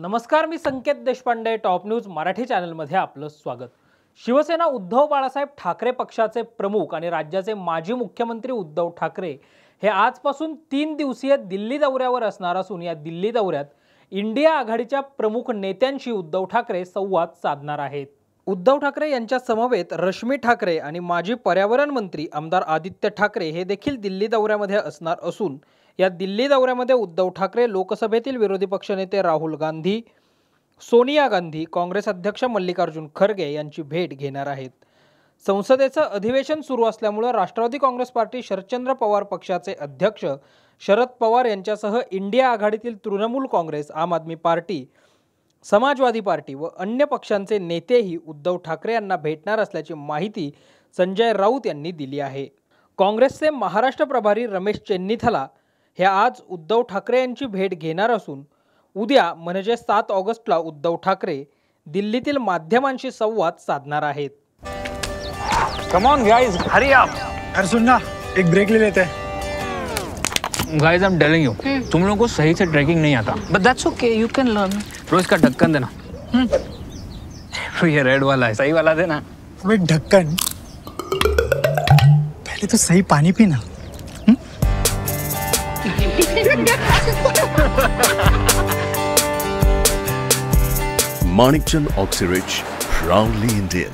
नमस्कार मी Sanket Deshpande top news Marathi चॅनलमध्ये आपलं स्वागत. शिवसेना उद्धव बाळासाहेब ठाकरे पक्षाचे प्रमुख आणि राज्याचे माजी मुख्यमंत्री उद्धव ठाकरे हे आजपासून तीन दिवसीय दिल्ली दौऱ्यावर असणार असून या दिल्ली दौऱ्यात इंडिया आघाडीच्या प्रमुख नेत्यांशी उद्धव ठाकरे संवाद साधणार आहेत. उद्धव ठाकरे यांच्या समवेत रश्मी ठाकरे आणि माजी पर्यावरण मंत्री आमदार आदित्य ठाकरे हे देखील दिल्ली दौऱ्यामध्ये असणार असून या दिल्ली दौऱ्यामध्ये उद्धव ठाकरे लोकसभेतील विरोधी पक्षनेते राहुल गांधी सोनिया गांधी काँग्रेस अध्यक्ष मल्लिकार्जुन खरगे यांची भेट घेणार आहेत. संसदेचं अधिवेशन सुरू असल्यामुळं राष्ट्रवादी काँग्रेस पार्टी शरदचंद्र पवार पक्षाचे अध्यक्ष शरद पवार यांच्यासह इंडिया आघाडीतील तृणमूल काँग्रेस आम आदमी पार्टी समाजवादी पार्टी व अन्य पक्षांचे नेतेही उद्धव ठाकरे यांना भेटणार असल्याची माहिती संजय राऊत यांनी दिली आहे. काँग्रेसचे महाराष्ट्र प्रभारी रमेश चेन्नीथला हे आज उद्धव ठाकरे यांची भेट घेणार असून उद्या म्हणजे सात ऑगस्टला उद्धव ठाकरे दिल्लीतील माध्यमांशी संवाद साधणार आहेत. कम ऑन गाइस हरी आप यार सुन ना एक ब्रेक ले लेते. हैं guys I am telling you तुम लोगों को सही से ट्रैकिंग नहीं आता। But that's okay, you can learn. रोज का ढक्कन देना। तो ये रेड वाला है। सही वाला देना। अबे ढक्कन। पहले तो सही पानी पीना। Manikchand Oxyrich, proudly Indian.